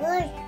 Ой.